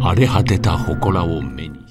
荒れ果てた祠を目に。